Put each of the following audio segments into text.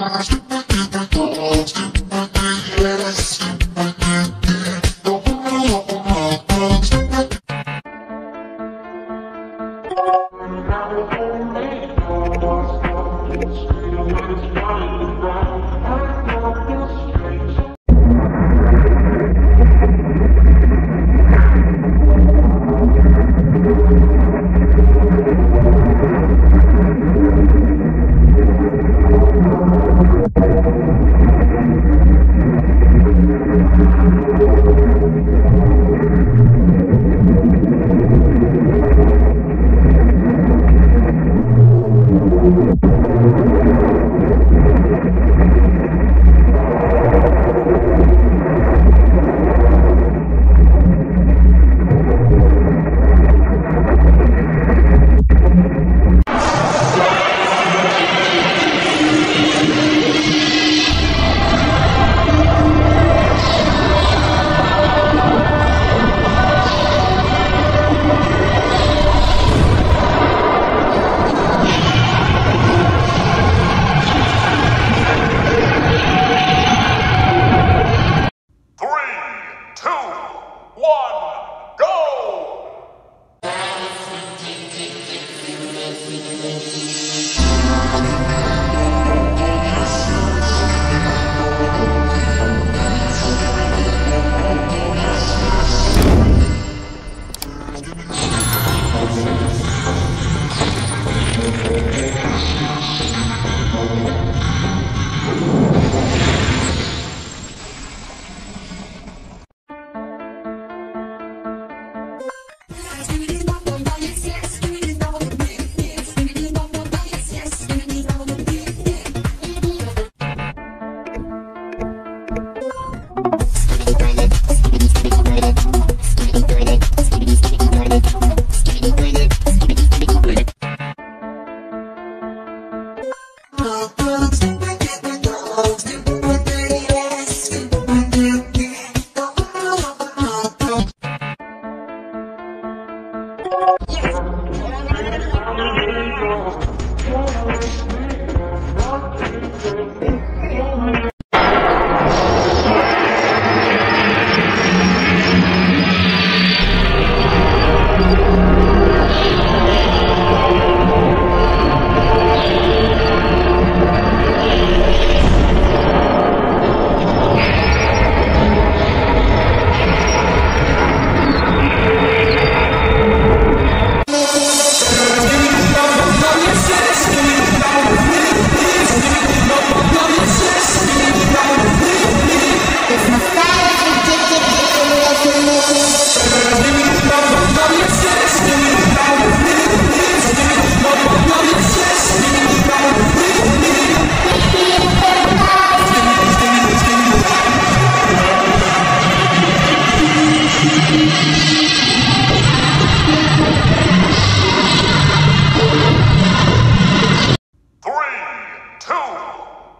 Stupid. one.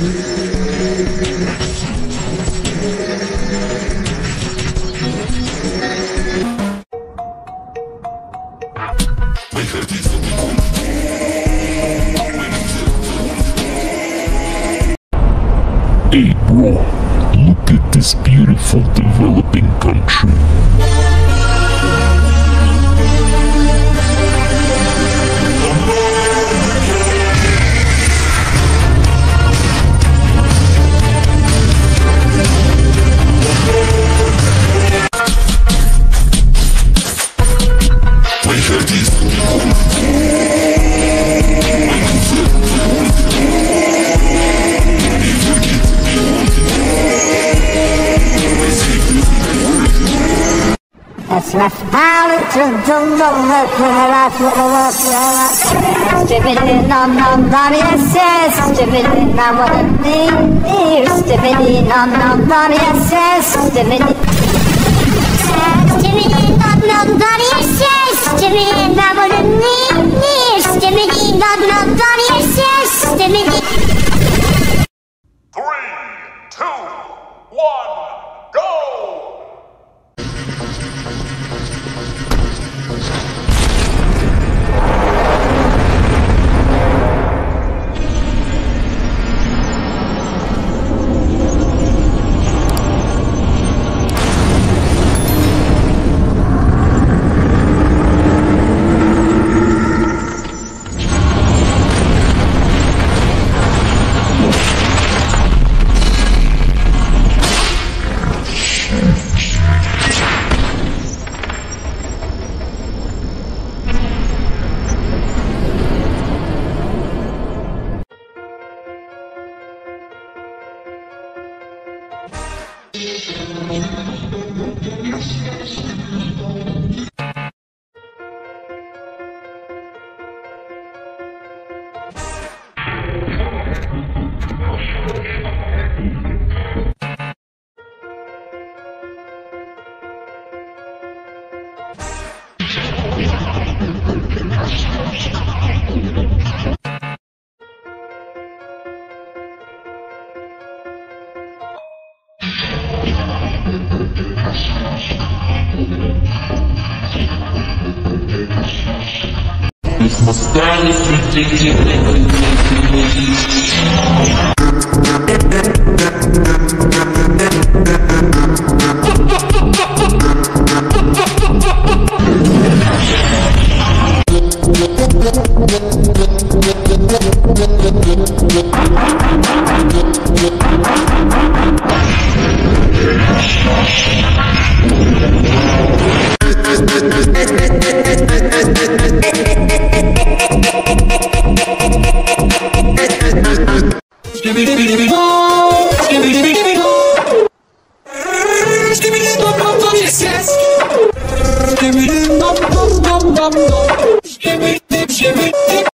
Hey bro, look at this beautiful developing country. Ağrıtın dumdum hıkırat vurulur Skibidi nam nam dar yeses Skibidi nam dir Skibidi nam nam dar yeses Skibidi Skibidi nam nam dar yeses Skibidi nam dir Skibidi nam nam dar yeses Skibidi Three, two, one, If my style is ridiculous,